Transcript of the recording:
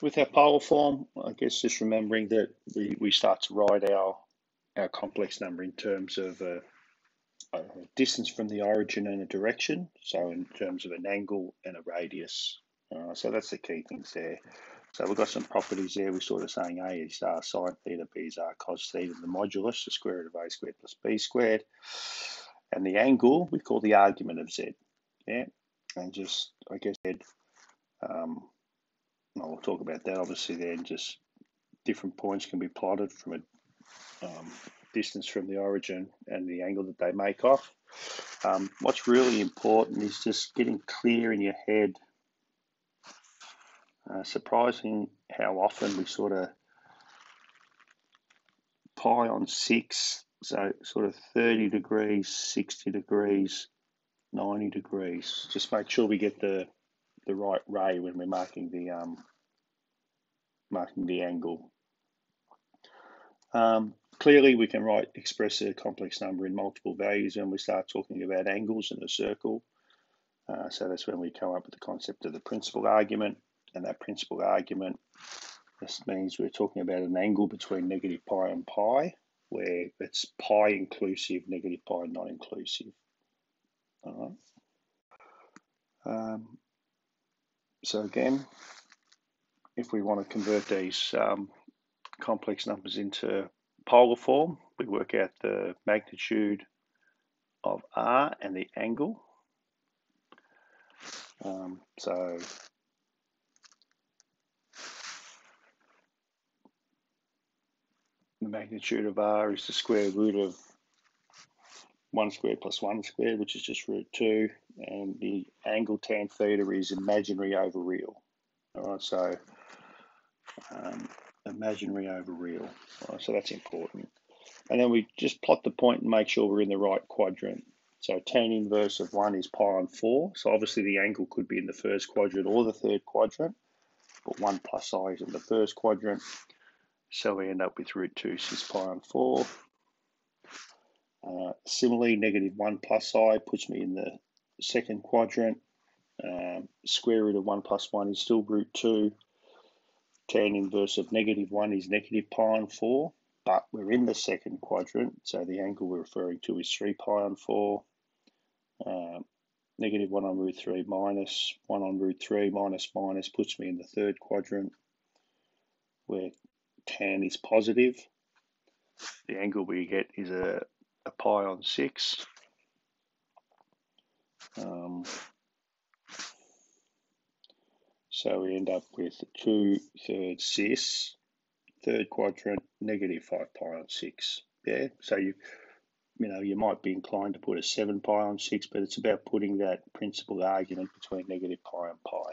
with our polar form, I guess just remembering that we, we start to write our our complex number in terms of a, a distance from the origin and a direction. So in terms of an angle and a radius. Uh, so that's the key things there. So we've got some properties there. We're sort of saying A is R sine theta, B is R cos theta, the modulus, the square root of A squared plus B squared. And the angle we call the argument of Z. Yeah. And just, I guess, um, well, talk about that obviously then. Just different points can be plotted from a um, distance from the origin and the angle that they make off. Um, what's really important is just getting clear in your head uh, surprising how often we sort of pi on six, so sort of 30 degrees, 60 degrees, 90 degrees. Just make sure we get the the right ray when we're marking the um, marking the angle. Um, clearly, we can write express a complex number in multiple values when we start talking about angles in a circle. Uh, so that's when we come up with the concept of the principal argument and that principal argument. This means we're talking about an angle between negative pi and pi, where it's pi inclusive, negative pi not inclusive. All right. Um, so again, if we want to convert these um, complex numbers into polar form, we work out the magnitude of r and the angle. Um, so the magnitude of r is the square root of 1 squared plus 1 squared, which is just root 2, and the angle tan theta is imaginary over real. All right, so um, imaginary over real. Right, so that's important. And then we just plot the point and make sure we're in the right quadrant. So tan inverse of 1 is pi on 4. So obviously the angle could be in the first quadrant or the third quadrant. But 1 plus i is in the first quadrant. So we end up with root 2 cis pi on 4. Uh, similarly, negative 1 plus i puts me in the second quadrant. Um, square root of 1 plus 1 is still root 2. Tan inverse of negative 1 is negative pi on 4, but we're in the second quadrant, so the angle we're referring to is 3 pi on 4. Um, negative 1 on root 3 minus 1 on root 3 minus minus puts me in the third quadrant where tan is positive. The angle we get is a, a pi on 6. Um, so we end up with 2 thirds cis, third quadrant, negative 5 pi on 6. Yeah, so you you know, you might be inclined to put a 7 pi on 6, but it's about putting that principal argument between negative pi and pi.